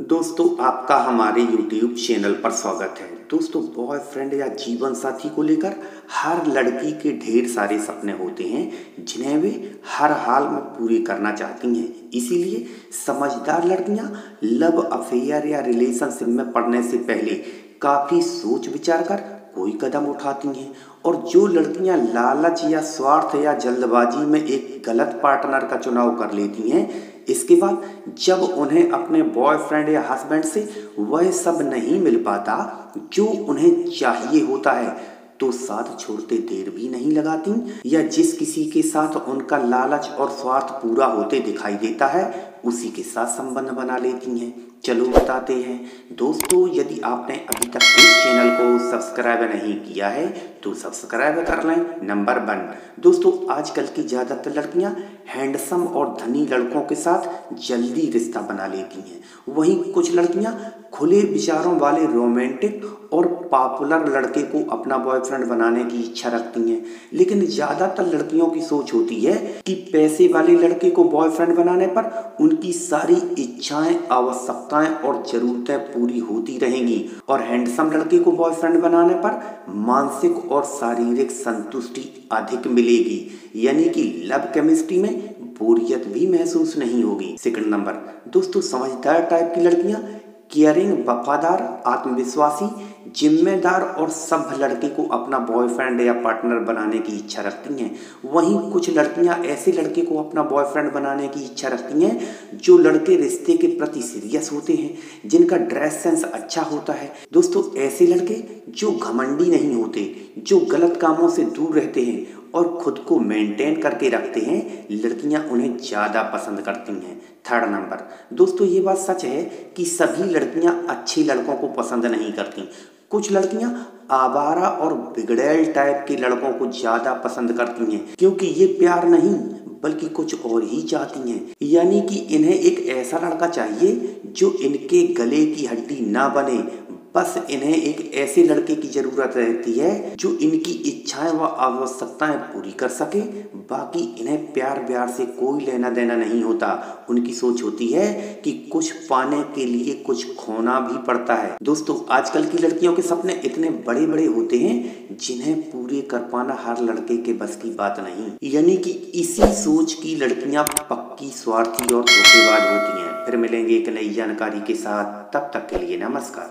दोस्तों, आपका हमारे YouTube चैनल पर स्वागत है। दोस्तों बॉयफ्रेंड या जीवन साथी को लेकर हर लड़की के ढेर सारे सपने होते हैं, जिन्हें वे हर हाल में पूरे करना चाहती हैं। इसीलिए समझदार लड़कियाँ लव अफेयर या रिलेशनशिप में पढ़ने से पहले काफ़ी सोच विचार कर कोई कदम उठाती हैं और जो लड़कियाँ लालच या स्वार्थ या जल्दबाजी में एक गलत पार्टनर का चुनाव कर लेती हैं इसके बाद जब उन्हें अपने बॉयफ्रेंड या हस्बैंड से वह सब नहीं मिल पाता जो उन्हें चाहिए होता है तो साथ छोड़ते देर भी नहीं लगाती या जिस किसी के साथ उनका लालच और स्वार्थ पूरा होते दिखाई देता है, उसी के साथ संबंध बना लेती हैं। चलो बताते हैं। दोस्तों, यदि आपने अभी तक इस चैनल को सब्सक्राइब नहीं किया है तो सब्सक्राइब कर लें नंबर वन दोस्तों, आजकल की ज़्यादातर लड़कियाँ हैंडसम और धनी लड़कों के साथ जल्दी रिश्ता बना लेती हैं। वहीं कुछ लड़कियाँ खुले विचारों वाले रोमांटिक और पॉपुलर लड़के को अपना बॉयफ्रेंड बनाने की इच्छा रखती हैं। लेकिन ज़्यादातर लड़कियों की सोच होती है कि पैसे वाले लड़के को बॉयफ्रेंड बनाने पर उनकी सारी इच्छाएँ, आवश्यकताएँ और ज़रूरतें पूरी होती रहेंगी। और हैंडसम लड़के को बॉयफ्रेंड बनाने पर मानसिक और शारीरिक संतुष्टि अधिक मिलेगी। यानी कि लव केमिस्ट्री में बोरियत भी महसूस नहीं होगी। सेकंड नंबर दोस्तों समझदार टाइप की लड़कियाँ केयरिंग वफादार, आत्मविश्वासी, जिम्मेदार और सभ्य लड़के को अपना बॉयफ्रेंड या पार्टनर बनाने की इच्छा रखती हैं। वहीं कुछ लड़कियाँ ऐसे लड़के को अपना बॉयफ्रेंड बनाने की इच्छा रखती हैं, जो लड़के रिश्ते के प्रति सीरियस होते हैं, जिनका ड्रेस सेंस अच्छा होता है। दोस्तों, ऐसे लड़के जो घमंडी नहीं होते, जो गलत कामों से दूर रहते हैं और खुद को मेंटेन करके रखते हैं, लड़कियाँ उन्हें ज़्यादा पसंद करती हैं। थर्ड नंबर दोस्तों ये बात सच है कि सभी लड़कियाँ अच्छे लड़कों को पसंद नहीं करती। कुछ लड़कियाँ आवारा और बिगड़ैल टाइप के लड़कों को ज़्यादा पसंद करती हैं, क्योंकि ये प्यार नहीं, बल्कि कुछ और ही चाहती हैं। यानी कि इन्हें एक ऐसा लड़का चाहिए जो इनके गले की हड्डी ना बने बस इन्हें एक ऐसे लड़के की ज़रूरत रहती है जो इनकी इच्छाएँ व आवश्यकताएँ पूरी कर सके। बाकी इन्हें प्यार व्यार से कोई लेना देना नहीं होता। उनकी सोच होती है कि कुछ पाने के लिए कुछ खोना भी पड़ता है। दोस्तों, आजकल की लड़कियों के सपने इतने बड़े बड़े होते हैं जिन्हें पूरे कर पाना हर लड़के के बस की बात नहीं। यानी कि इसी सोच की लड़कियाँ पक्की स्वार्थी और धोखेबाज होती हैं। फिर मिलेंगे एक नई जानकारी के साथ। तब तक के लिए नमस्कार।